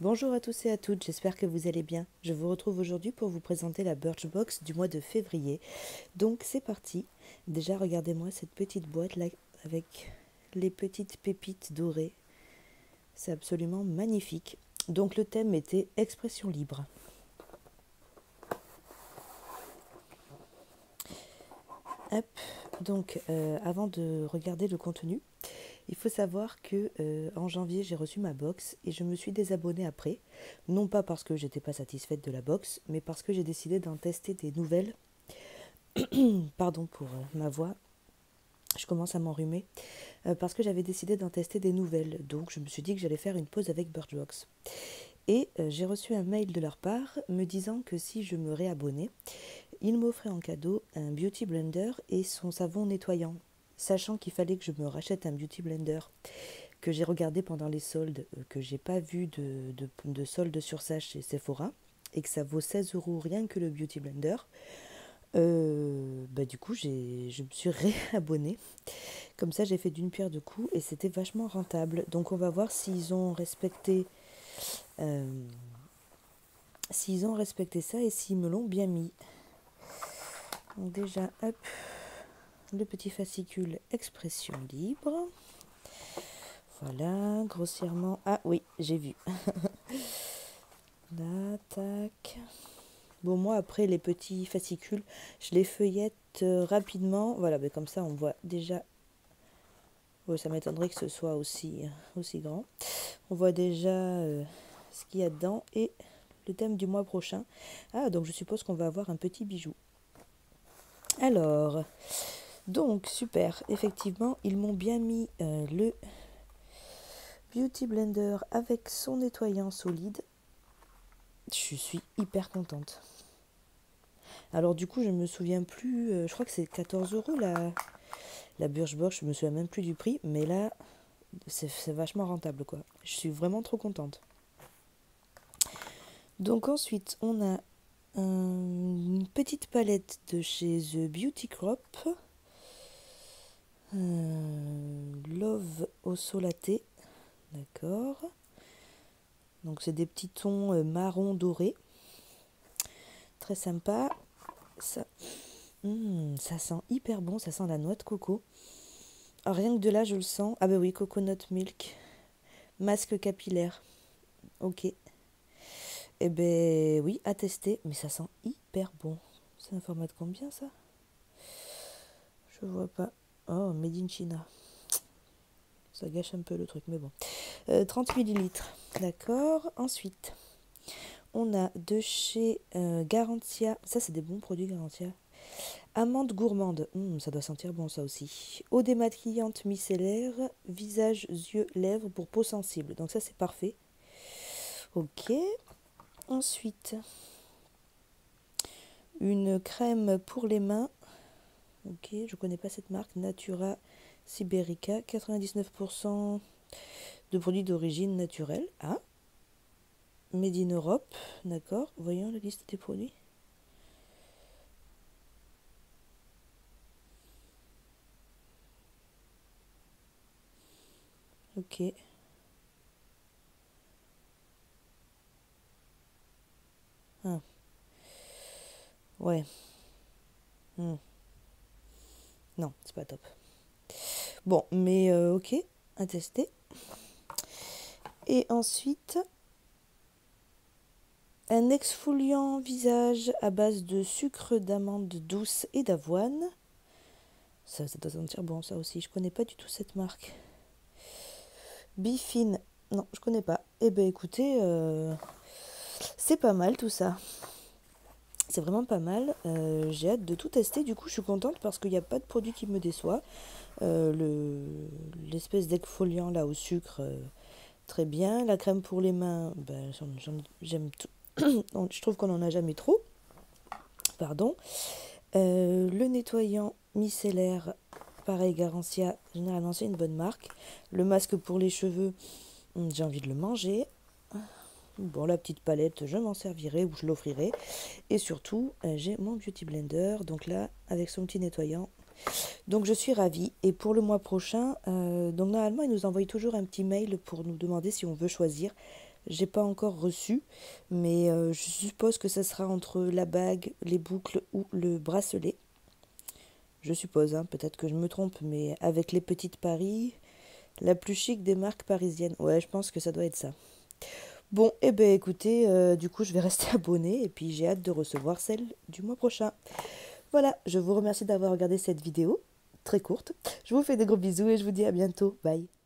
Bonjour à tous et à toutes, j'espère que vous allez bien. Je vous retrouve aujourd'hui pour vous présenter la Birchbox du mois de février. Donc c'est parti. Déjà regardez-moi cette petite boîte là avec les petites pépites dorées. C'est absolument magnifique. Donc le thème était expression libre. Hop, donc euh, avant de regarder le contenu, il faut savoir que euh, en janvier j'ai reçu ma box et je me suis désabonnée après, non pas parce que j'étais pas satisfaite de la box, mais parce que j'ai décidé d'en tester des nouvelles. Pardon pour euh, ma voix, je commence à m'enrhumer euh, parce que j'avais décidé d'en tester des nouvelles, donc je me suis dit que j'allais faire une pause avec Birchbox. Et j'ai reçu un mail de leur part me disant que si je me réabonnais, ils m'offraient en cadeau un beauty blender et son savon nettoyant sachant qu'il fallait que je me rachète un beauty blender que j'ai regardé pendant les soldes, euh, que j'ai pas vu de, de, de solde sur ça chez Sephora, et que ça vaut 16 euros rien que le beauty blender. Euh, bah du coup, j'ai, je me suis réabonnée. Comme ça, j'ai fait d'une pierre deux coups et c'était vachement rentable. Donc, on va voir s'ils ont respecté, euh, s'ils ont respecté ça et s'ils me l'ont bien mis. Donc déjà, hop, le petit fascicule expression libre. Voilà, grossièrement. Ah oui, j'ai vu. Là. Bon, moi, après, les petits fascicules, je les feuillette euh, rapidement. Voilà, mais comme ça, on voit déjà. Ouais, ça m'étonnerait que ce soit aussi, aussi grand. On voit déjà euh, ce qu'il y a dedans et le thème du mois prochain. Ah, donc je suppose qu'on va avoir un petit bijou. Alors, donc, super. Effectivement, ils m'ont bien mis euh, le Beauty Blender avec son nettoyant solide. Je suis hyper contente. Alors du coup, je me souviens plus, euh, je crois que c'est 14 euros la, la Birchbox, je me souviens même plus du prix, mais là, c'est vachement rentable quoi. Je suis vraiment trop contente. Donc ensuite, on a une petite palette de chez The Beauty Crop. Euh, love au solaté. D'accord. Donc c'est des petits tons euh, marron doré. Très sympa. Ça, hmm, ça sent hyper bon, ça sent la noix de coco. Ah, rien que de là, je le sens. Ah bah oui, coconut milk. Masque capillaire. Ok. Eh ben oui, à tester, mais ça sent hyper bon. C'est un format de combien ça? Je vois pas. Oh, Made. Ça gâche un peu le truc, mais bon. 30 euh, millilitres. D'accord. Ensuite, on a de chez euh, Garantia. Ça, c'est des bons produits Garantia. Amande gourmande. Hmm, ça doit sentir bon, ça aussi. Eau démaquillante micellaire. Visage, yeux, lèvres pour peau sensible. Donc, ça, c'est parfait. Ok. Ensuite, une crème pour les mains Ok, je connais pas cette marque. Natura Siberica, 99% de produits d'origine naturelle. Ah, Made in Europe, d'accord. Voyons la liste des produits. Ok. Ah. Ouais. Hmm. Non, c'est pas top. Bon, mais euh, ok, à tester. Et ensuite, un exfoliant visage à base de sucre d'amande douce et d'avoine. Ça, ça doit sentir bon, ça aussi. Je connais pas du tout cette marque. Bifine. Non, je connais pas. Eh ben écoutez, euh, c'est pas mal tout ça. C'est vraiment pas mal. Euh, j'ai hâte de tout tester. Du coup, je suis contente parce qu'il n'y a pas de produit qui me déçoit. Euh, l'espèce d'exfoliant là au sucre, euh, très bien. La crème pour les mains, ben, j'aime tout. je trouve qu'on n'en a jamais trop. Pardon. le nettoyant micellaire, pareil, Garantia, généralement c'est une bonne marque. Le masque pour les cheveux, hmm, j'ai envie de le manger. Bon, la petite palette, je m'en servirai ou je l'offrirai. Et surtout, euh, j'ai mon Beauty Blender, donc là, avec son petit nettoyant. Donc je suis ravie. Et pour le mois prochain, euh, donc normalement, ils nous envoient toujours un petit mail pour nous demander si on veut choisir J'ai pas encore reçu, mais je suppose que ça sera entre la bague, les boucles ou le bracelet. Je suppose, hein, peut-être que je me trompe, mais avec les petites paris, la plus chic des marques parisiennes. Ouais, je pense que ça doit être ça. Bon, eh ben écoutez, euh, du coup je vais rester abonné et puis j'ai hâte de recevoir celle du mois prochain. Voilà, je vous remercie d'avoir regardé cette vidéo, très courte. Je vous fais des gros bisous et je vous dis à bientôt. Bye